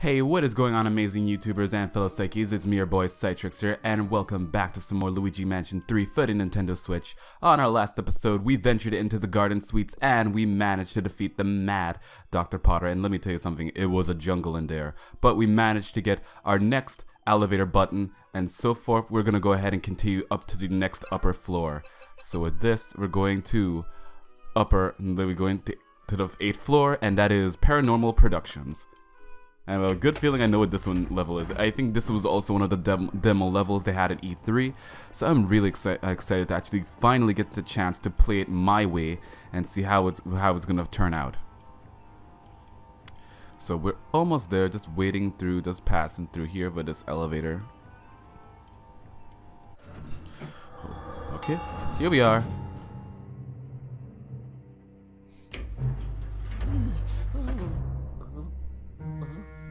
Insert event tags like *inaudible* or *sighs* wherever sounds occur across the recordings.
Hey, what is going on amazing YouTubers and fellow psyches? It's me your boy Psytrix here and welcome back to some more Luigi Mansion 3 for Nintendo Switch. On our last episode, we ventured into the Garden Suites and we managed to defeat the mad Dr. Potter and let me tell you something, it was a jungle in there. But we managed to get our next elevator button and so forth. We're gonna go ahead and continue up to the next upper floor. So with this, we're going to upper, then we're going to, to the 8th floor and that is Paranormal Productions. I have a good feeling I know what this one level is. I think this was also one of the dem demo levels they had at E3. So I'm really exci excited to actually finally get the chance to play it my way and see how it's how it's gonna turn out. So we're almost there, just waiting through, just passing through here with this elevator. Okay, here we are.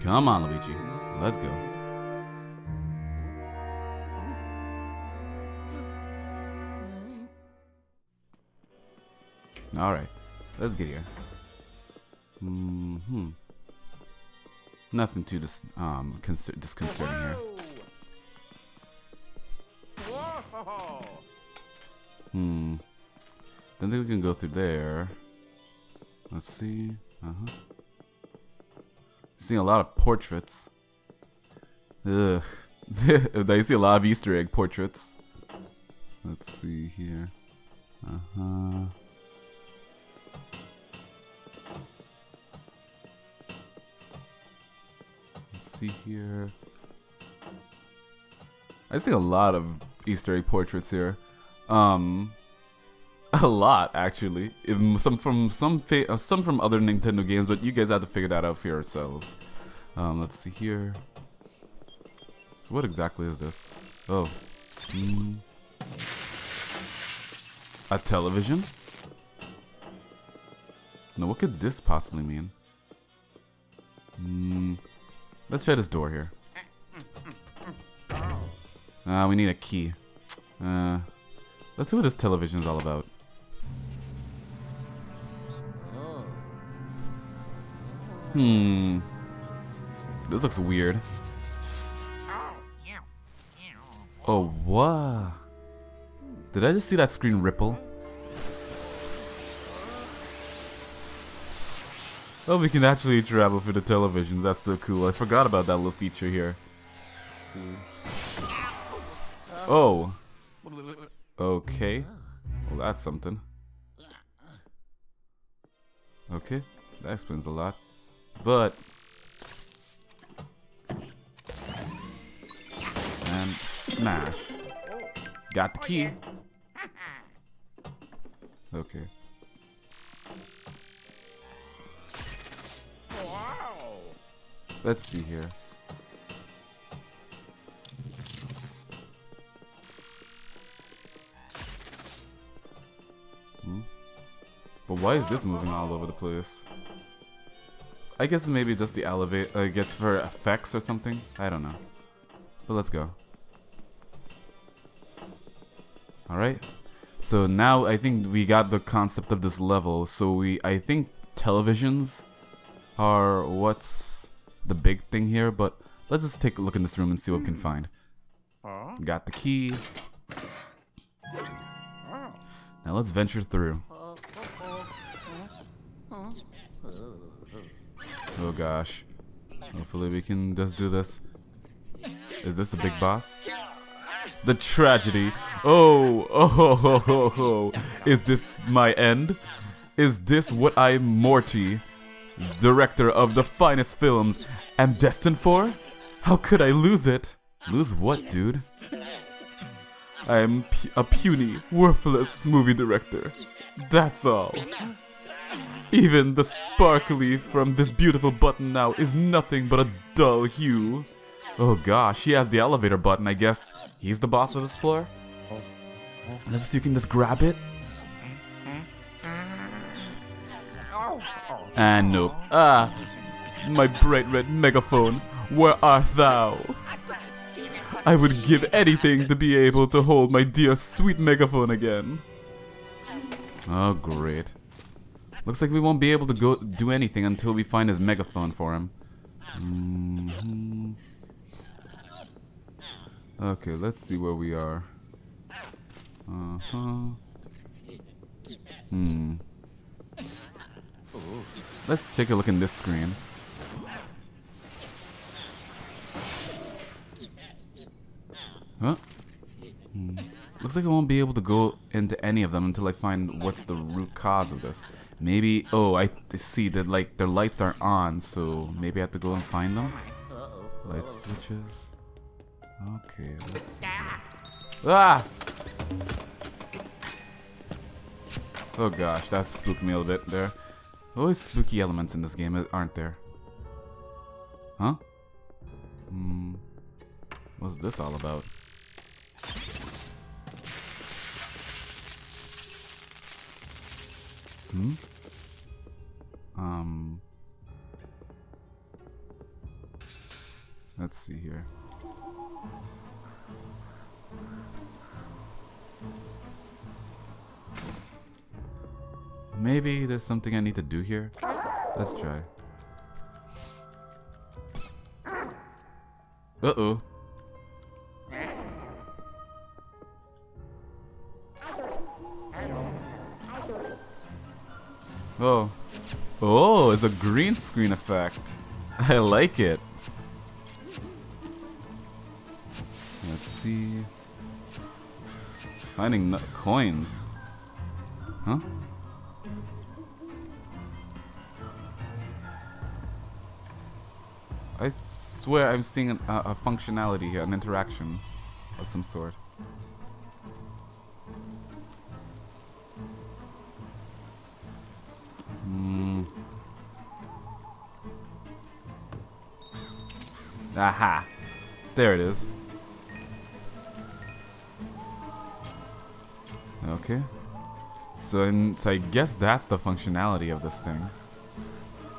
Come on, Luigi. Let's go. Alright. Let's get here. Mm hmm Nothing too dis um disconcerting here. Hmm. Don't think we can go through there. Let's see. Uh-huh. Seeing a lot of portraits. Ugh. *laughs* I see a lot of Easter egg portraits. Let's see here. Uh-huh. See here. I see a lot of Easter egg portraits here. Um, a lot actually. If some from some uh, some from other Nintendo games, but you guys have to figure that out for yourselves. Um, let's see here. So what exactly is this? Oh, mm. a television. Now, what could this possibly mean? Hmm. Let's try this door here. Ah, uh, we need a key. Uh, let's see what this television is all about. Hmm. This looks weird. Oh, what? Did I just see that screen ripple? Oh, we can actually travel through the televisions. That's so cool. I forgot about that little feature here. Oh. Okay. Well, that's something. Okay. That explains a lot. But and smash. Got the key. Okay. Let's see here. Hmm? But why is this moving all over the place? I guess maybe just the elevate, I guess for effects or something. I don't know. But let's go. Alright. So now I think we got the concept of this level. So we, I think televisions are what's the big thing here. But let's just take a look in this room and see what we can find. Got the key. Now let's venture through. Oh gosh. Hopefully we can just do this. Is this the big boss? The tragedy. Oh, oh, oh, oh, oh. Is this my end? Is this what I, Morty, director of the finest films, am destined for? How could I lose it? Lose what, dude? I am a puny, worthless movie director. That's all. Even the sparkly from this beautiful button now is nothing but a dull hue. Oh gosh, he has the elevator button, I guess. He's the boss of this floor? Let's see you can just grab it. And nope. Ah, my bright red megaphone, where art thou? I would give anything to be able to hold my dear sweet megaphone again. Oh, great. Looks like we won't be able to go do anything until we find his megaphone for him. Mm -hmm. Okay, let's see where we are. Uh-huh. Hmm. Let's take a look in this screen. Huh? Hmm. Looks like I won't be able to go into any of them until I find what's the root cause of this. Maybe, oh, I see that like their lights aren't on, so maybe I have to go and find them. Light switches. Okay, let's see. Ah! Oh gosh, that spooked me a little bit there. Always spooky elements in this game, aren't there? Huh? Hmm. What's this all about? Hmm? Um... Let's see here. Maybe there's something I need to do here? Let's try. Uh-oh. Oh. Oh, it's a green screen effect. *laughs* I like it. Let's see. Finding coins. Huh? I swear I'm seeing an, uh, a functionality here, an interaction of some sort. Aha. There it is. Okay. So, in, so I guess that's the functionality of this thing.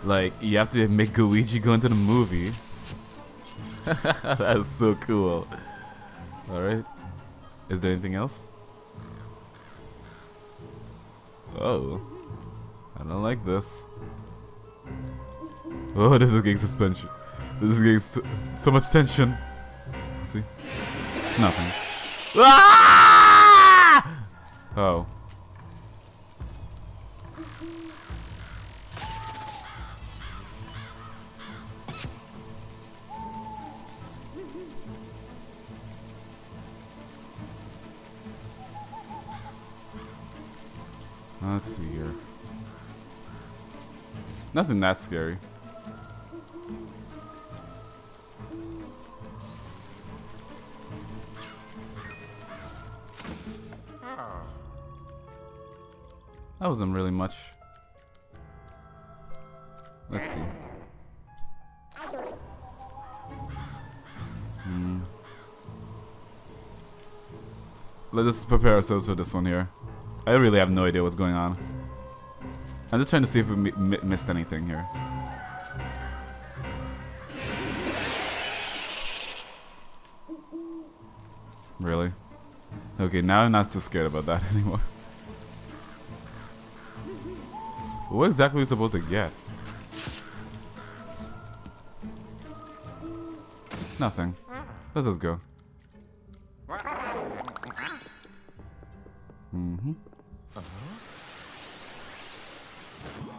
Like, you have to make Luigi go into the movie. *laughs* That's so cool. Alright. Is there anything else? Oh. I don't like this. Oh, this is getting suspension. This is getting so, so much tension. See? Nothing. Ah! Oh. Let's see here. Nothing that scary. That wasn't really much. Let's see. Hmm. Let us prepare ourselves for this one here. I really have no idea what's going on. I'm just trying to see if we missed anything here. Really? Okay, now I'm not so scared about that *laughs* anymore. What exactly are we supposed to get? Nothing. Let's just go. Mm-hmm.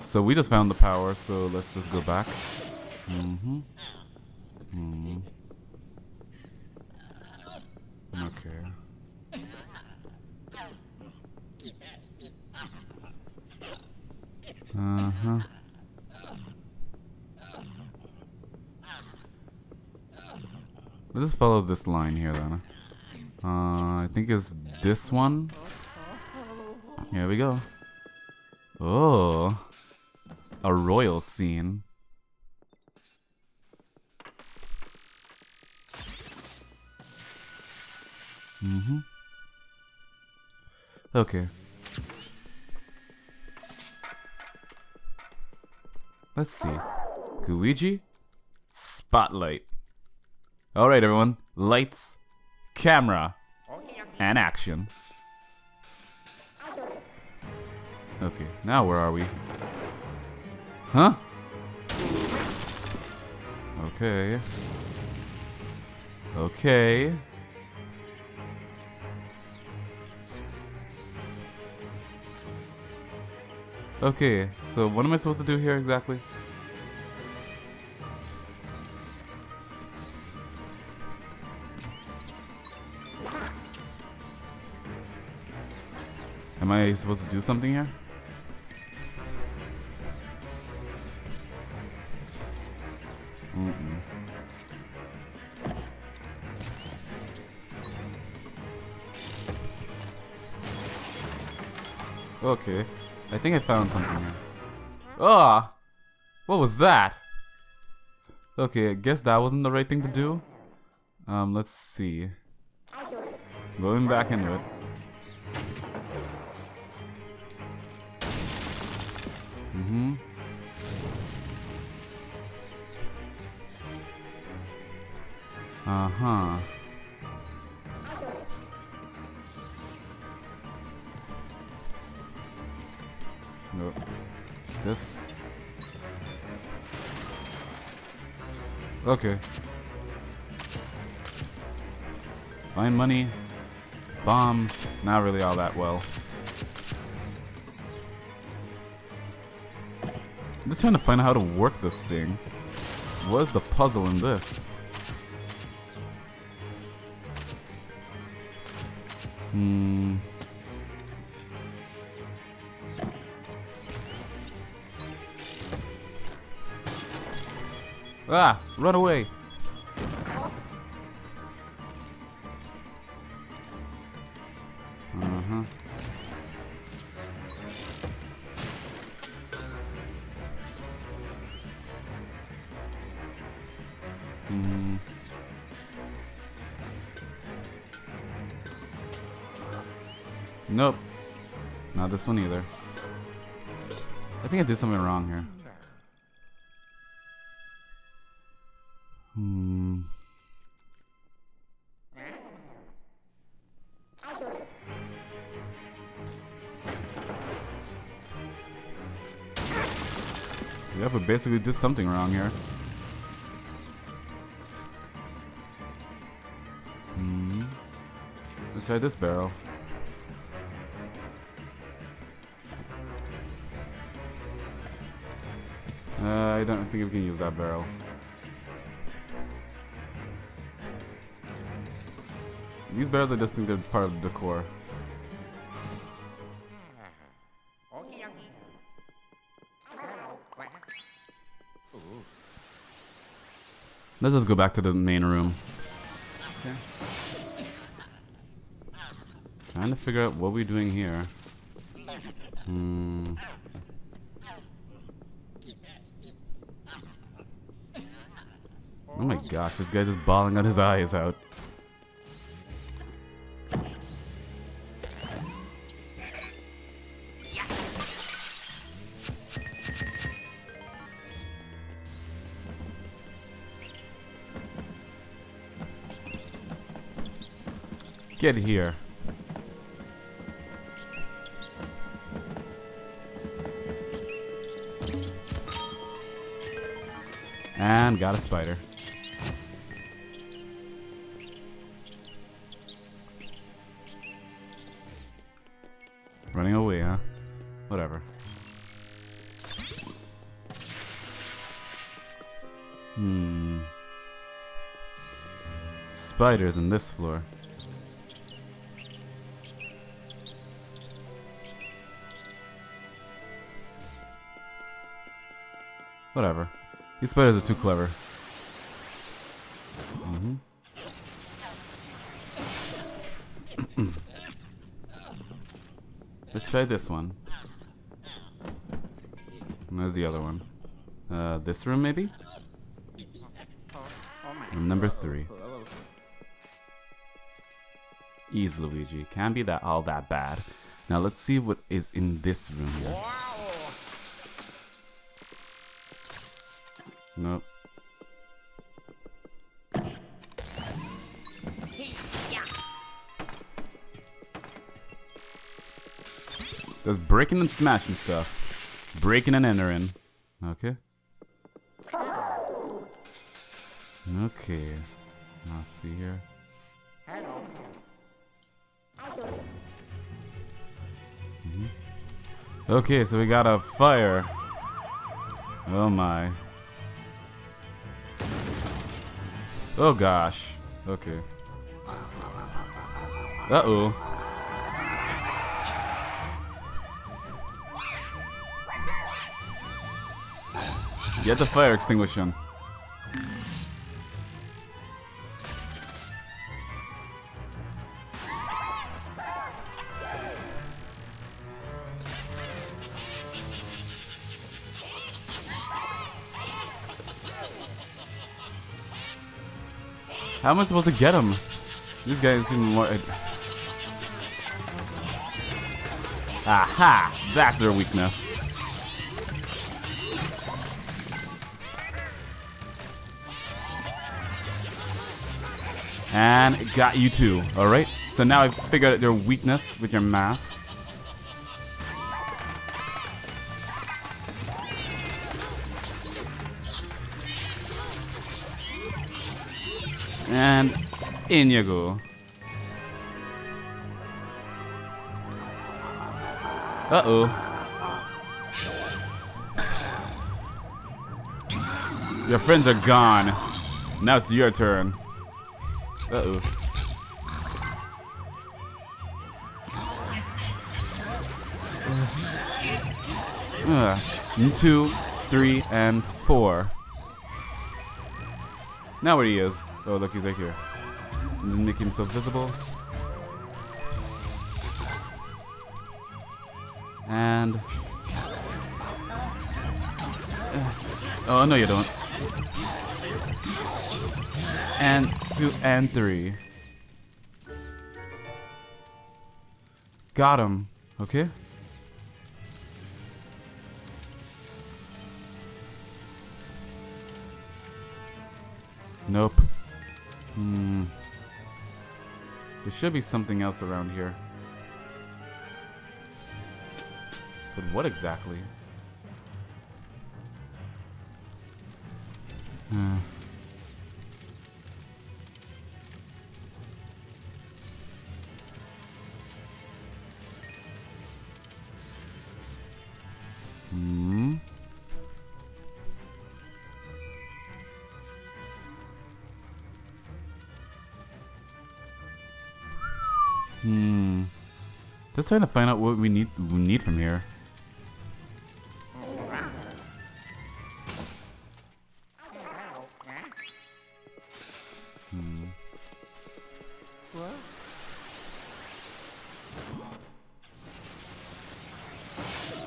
So we just found the power, so let's just go back. Mm-hmm. Okay. Uh-huh. Let's just follow this line here then. Uh, I think it's this one. Here we go. Oh. A royal scene. Mm-hmm. Okay. Let's see. Luigi? Spotlight. Alright everyone. Lights, camera, and action. Okay, now where are we? Huh? Okay. Okay. Okay, so what am I supposed to do here exactly? Am I supposed to do something here? Okay. I think I found something here. Ah! What was that? Okay, I guess that wasn't the right thing to do. Um, let's see. Going back into it. Mm-hmm. Uh-huh. Okay. Find money. Bombs. Not really all that well. I'm just trying to find out how to work this thing. What is the puzzle in this? Hmm. Ah! Run away! Uh-huh. Hmm. Nope. Not this one either. I think I did something wrong here. Hmm. Yeah, but basically did something wrong here. Hmm. Let's try this barrel. Uh, I don't think we can use that barrel. These barrels, I just think they're part of the decor. Let's just go back to the main room. Okay. Trying to figure out what we're doing here. Hmm. Oh my gosh, this guy's just bawling out his eyes out. Get here. And got a spider. Running away, huh? Whatever. Hmm. Spiders in this floor. Whatever. These spiders are too clever. Mm hmm Let's try this one. And there's the other one. Uh, this room maybe? Number three. Ease Luigi. Can't be that all that bad. Now let's see what is in this room here. Nope. Just breaking and smashing stuff. Breaking and entering. Okay. Okay. I'll see here. Mm -hmm. Okay, so we got a fire. Oh my. Oh gosh. Okay. Uh-oh. Get the fire extinguisher. How am I supposed to get him? These guys seem more... Aha! That's their weakness. And got you too, alright? So now I've figured out their weakness with your mask. And in you go. Uh-oh. Your friends are gone. Now it's your turn. Uh-oh. Uh, two, three, and four. Now where he is. Oh, look, he's right here. Make himself visible. And... Uh, oh, no you don't. And two and three. Got him. Okay. Nope. Hmm. There should be something else around here. But what exactly? Just trying to find out what we need we need from here. Hmm.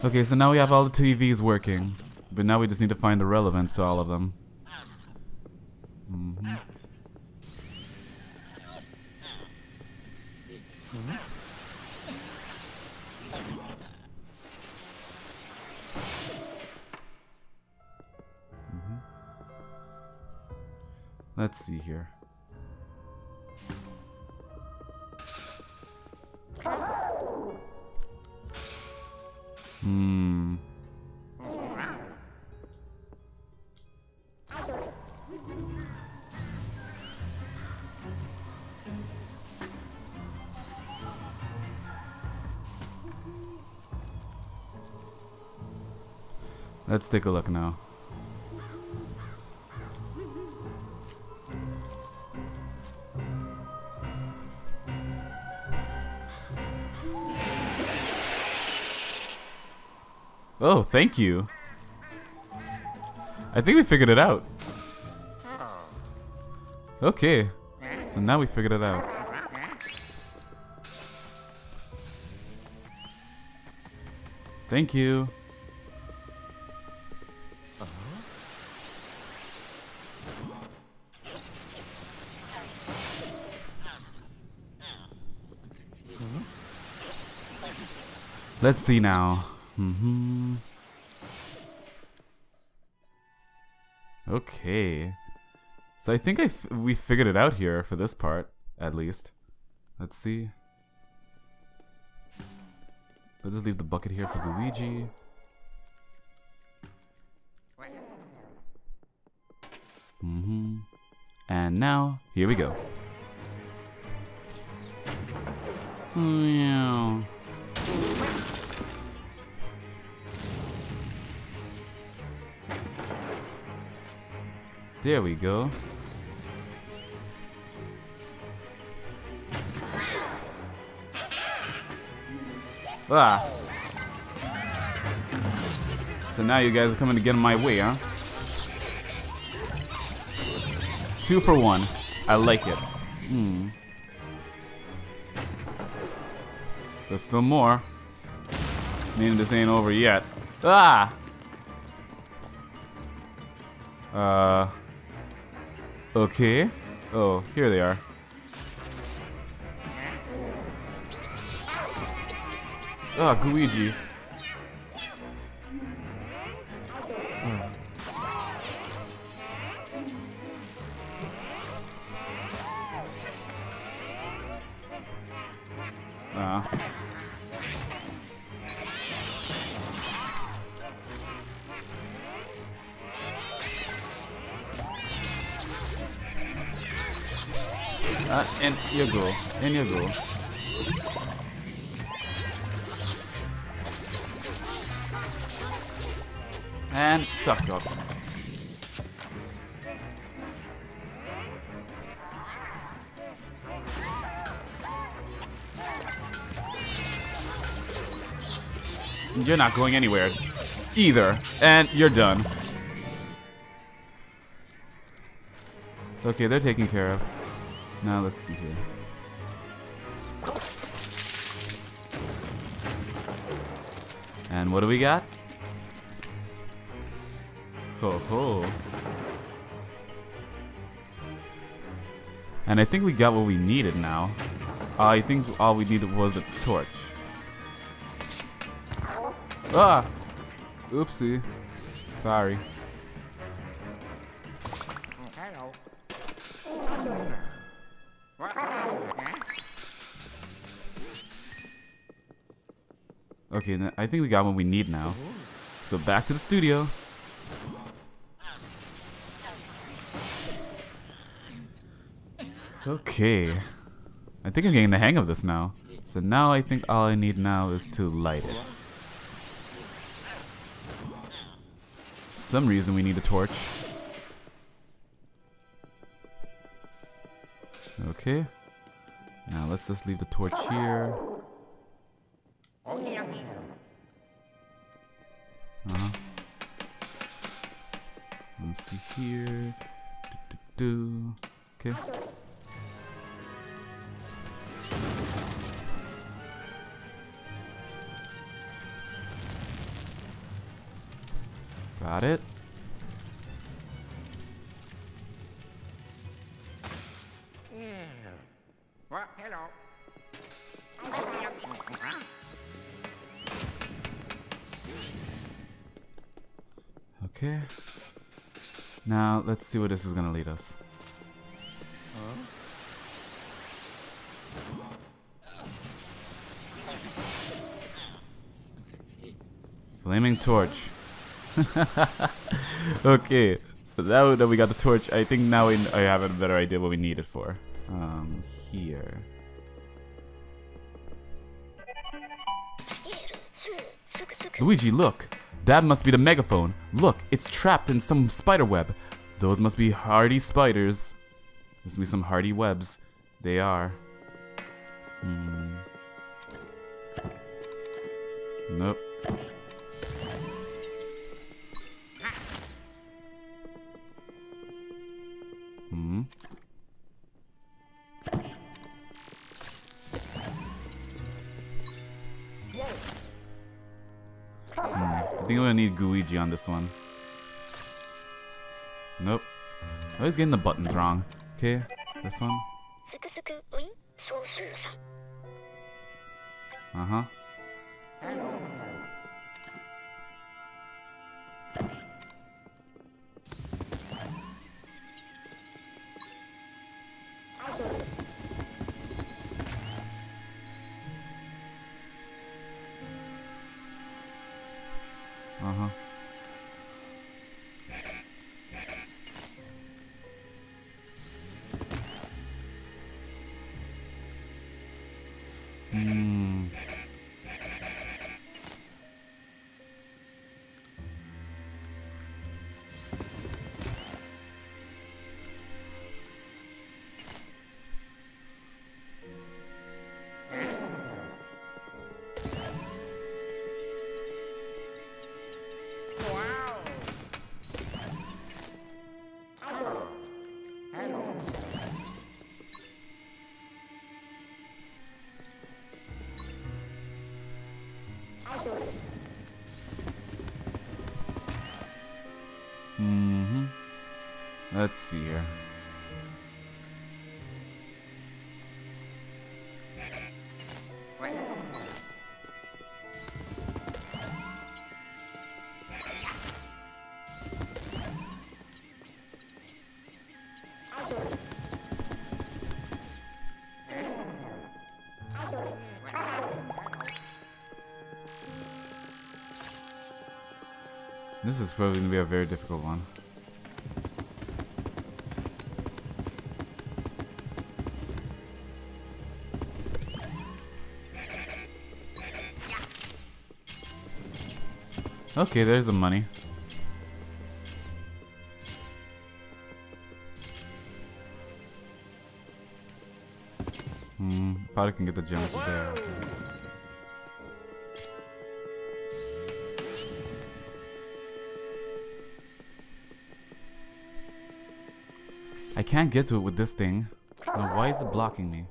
Okay, so now we have all the TVs working. But now we just need to find the relevance to all of them. Let's see here. Hmm. Let's take a look now. Oh, thank you. I think we figured it out. Okay. So now we figured it out. Thank you. Let's see now. Hmm Okay. So I think I f we figured it out here for this part, at least. Let's see. Let's just leave the bucket here for Luigi. Mm-hmm. And now, here we go. Yeah. There we go. Ah. So now you guys are coming to get in my way, huh? Two for one. I like it. Hmm. There's still more. Meaning this ain't over yet. Ah! Uh. Okay. Oh, here they are. Ah, oh, Luigi. Uh, and you go. And you go. And suck up. You're not going anywhere. Either. And you're done. Okay, they're taken care of. Now let's see here. And what do we got? Ho ho. And I think we got what we needed now. Uh, I think all we needed was a torch. Ah! Oopsie. Sorry. I think we got what we need now. So back to the studio. Okay. I think I'm getting the hang of this now. So now I think all I need now is to light it. Some reason we need a torch. Okay. Now let's just leave the torch here. Here. Do. Okay. Got it. Well, hello. Okay. Now, let's see where this is going to lead us. Flaming torch. *laughs* okay, so now that we got the torch, I think now we, I have a better idea what we need it for. Um, here. Luigi, look! That must be the megaphone. Look, it's trapped in some spider web. Those must be hardy spiders. Must be some hardy webs. They are. Hmm. Nope. Think I'm gonna need Gooigi on this one. Nope. I always getting the buttons wrong. Okay, this one. Uh-huh. Mm-hmm. Let's see here. Probably going to be a very difficult one. Okay, there's the money. Hmm, thought I can get the gems there. Can't get to it with this thing. Now why is it blocking me?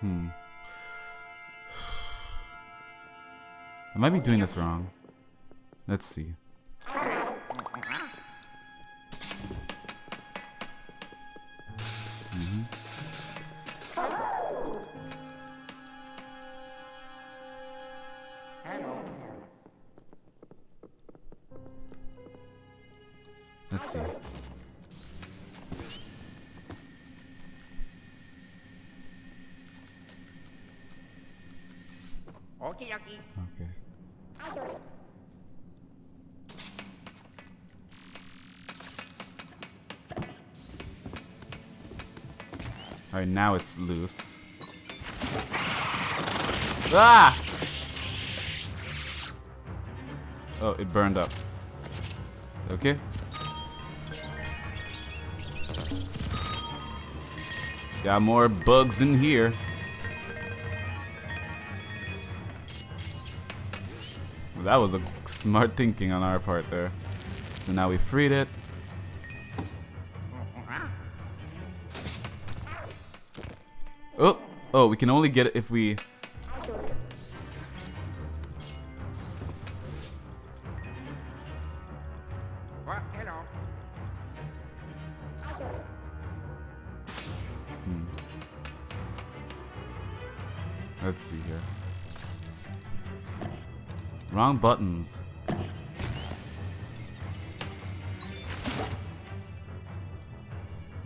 Hmm. *sighs* I might be doing this wrong. Let's see. Now it's loose. Ah! Oh, it burned up. Okay. Got more bugs in here. That was a smart thinking on our part there. So now we freed it. Oh, we can only get it if we. Hello. Hmm. Let's see here. Wrong buttons.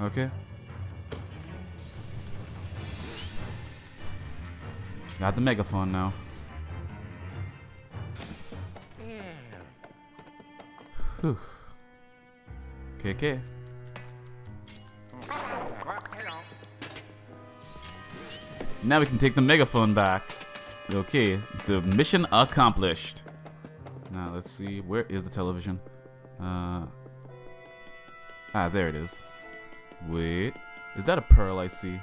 Okay. Got the megaphone now. Whew. Okay. Now we can take the megaphone back. Okay, so mission accomplished. Now let's see, where is the television? Uh, ah, there it is. Wait, is that a pearl I see?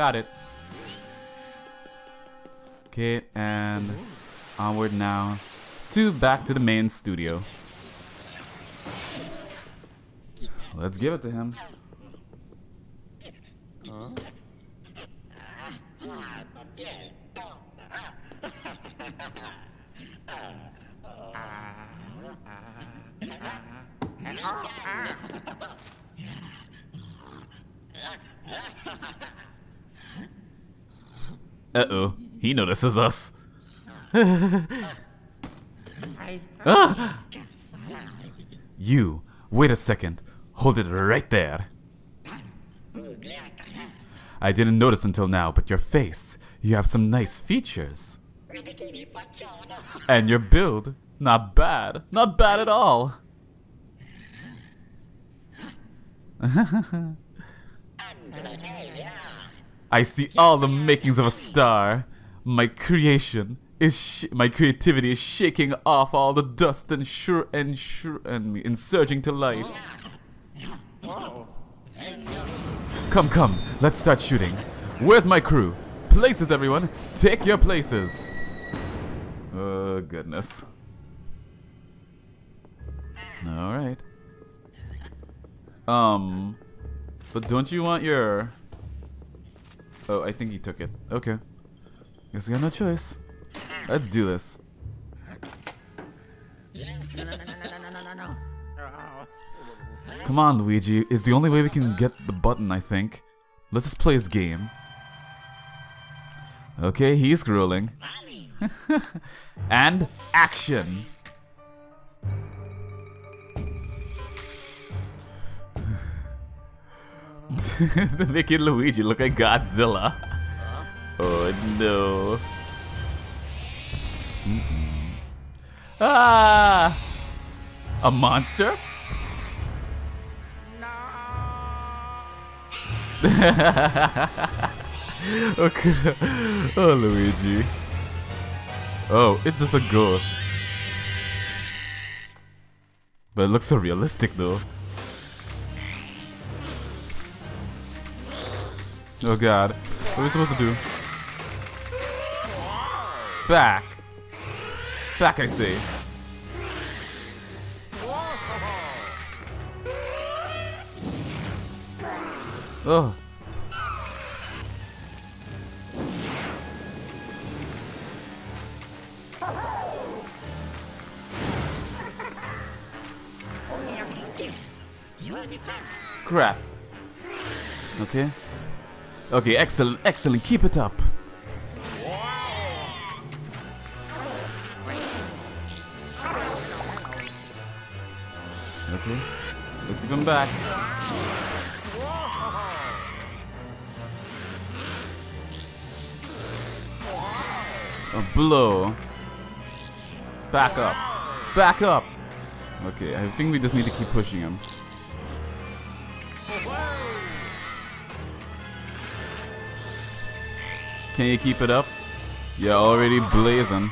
Got it. Okay, and onward now to back to the main studio. Let's give it to him. He notices us. *laughs* Ah! You, wait a second. Hold it right there. I didn't notice until now, but your face, you have some nice features. And your build, not bad. Not bad at all. *laughs* I see all the makings of a star. My creation, is sh- my creativity is shaking off all the dust and sure and sure and me and surging to life. Come, come, let's start shooting. Where's my crew? Places, everyone. Take your places. Oh goodness. All right. Um, but don't you want your? Oh, I think he took it. Okay. Guess we have no choice. Let's do this. Come on, Luigi. Is the only way we can get the button, I think. Let's just play his game. Okay, he's grueling. *laughs* and action. *laughs* Making Luigi look like Godzilla. Oh no. Mm-mm. Ah! A monster? No. *laughs* okay. Oh, Luigi. Oh, it's just a ghost. But it looks so realistic though. Oh god. What are we supposed to do? Back. Back, I see. Oh. Crap. Okay. Okay, excellent, excellent. Keep it up. Back. A blow. Back up. Back up. Okay, I think we just need to keep pushing him. Can you keep it up? You're already blazing.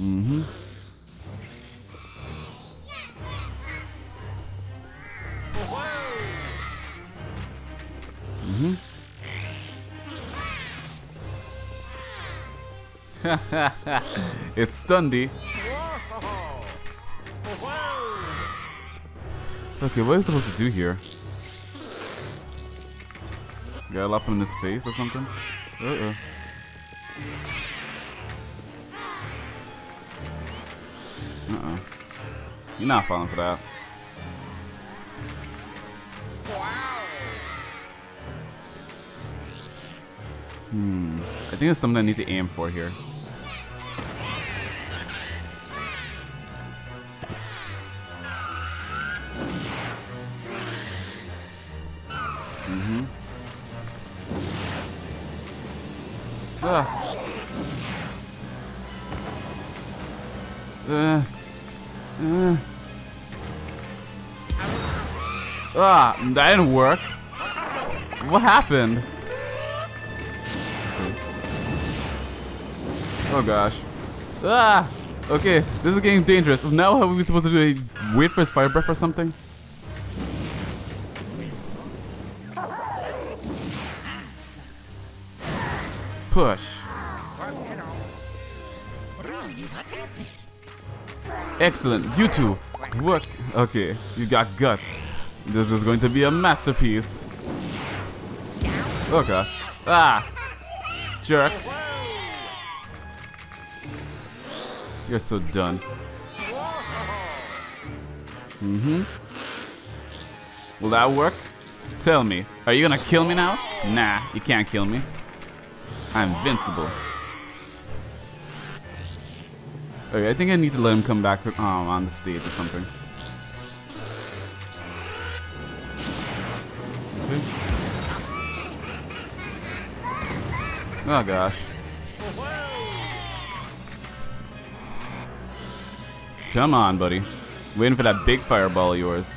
Mm-hmm. Mm-hmm. *laughs* it's Stundy. Okay, what are you supposed to do here? Got up in his face or something? Uh-oh. Uh-oh. You're not falling for that. Think there's something I need to aim for here. Mm-hmm. Ah. Uh. Uh. Ah, that didn't work. What happened? Oh gosh. Ah! Okay, this is getting dangerous. Now how are we supposed to do it? Wait for his fire breath or something? Push. Excellent. You two. Work. Okay, you got guts. This is going to be a masterpiece. Oh gosh. Ah! Jerk. You're so done. Mm-hmm. Will that work? Tell me. Are you gonna kill me now? Nah, you can't kill me. I'm invincible. Okay, I think I need to let him come back to oh, on the stage or something. Okay. Oh gosh. Come on, buddy. Waiting for that big fireball of yours.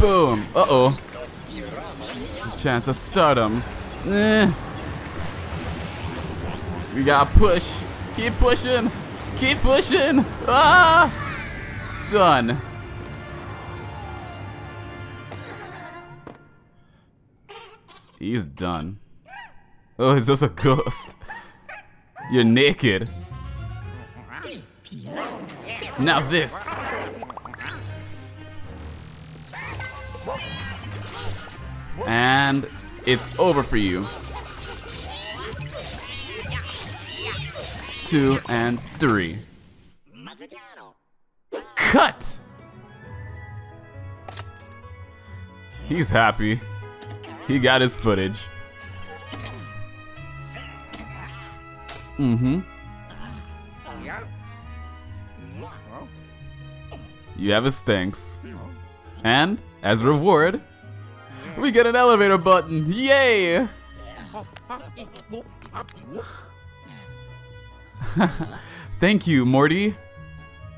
Boom. Uh-oh. Chance of stardom. Eh. We gotta push. Keep pushing. Keep pushing. Ah! Done. He's done. Oh, it's just a ghost. You're naked. Now this. And it's over for you. Two and three. Cut! He's happy. He got his footage. Mm-hmm. You have a stinks. And, as a reward, we get an elevator button. Yay! *laughs* Thank you, Morty.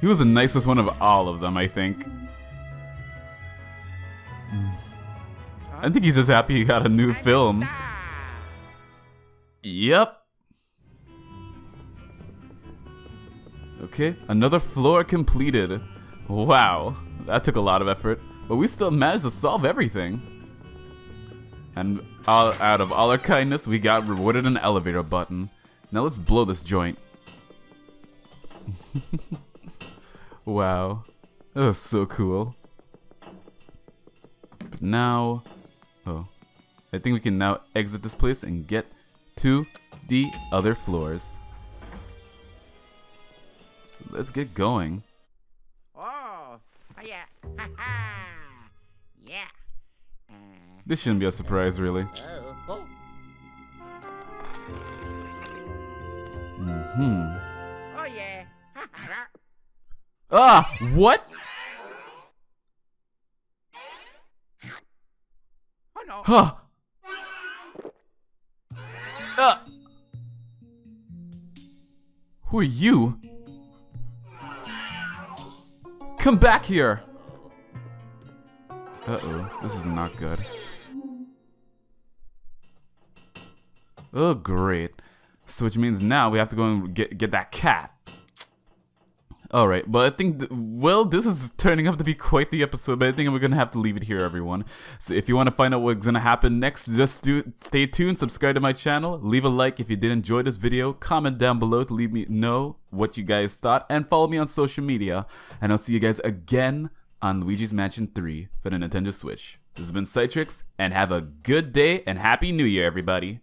He was the nicest one of all of them, I think. I think he's just happy he got a new film. Yep. Okay, another floor completed. Wow, that took a lot of effort, but we still managed to solve everything. And all, out of all our kindness, we got rewarded an elevator button. Now let's blow this joint. *laughs* wow, that was so cool. But now, oh, I think we can now exit this place and get to the other floors. So let's get going. Oh, yeah. Yeah. Uh, This shouldn't be a surprise, really. oh, oh. Hmm. Oh, yeah. Ah, what? No. Huh. Ah. Who are you? Come back here. Uh-oh, this is not good. Oh, great. So which means now we have to go and get, get that cat. Alright, but I think, th- well, this is turning up to be quite the episode, but I think we're gonna have to leave it here, everyone. So if you want to find out what's gonna happen next, just do stay tuned, subscribe to my channel, leave a like if you did enjoy this video, comment down below to leave me know what you guys thought, and follow me on social media. And I'll see you guys again on Luigi's Mansion 3 for the Nintendo Switch. This has been Psytrix, and have a good day and Happy New Year, everybody.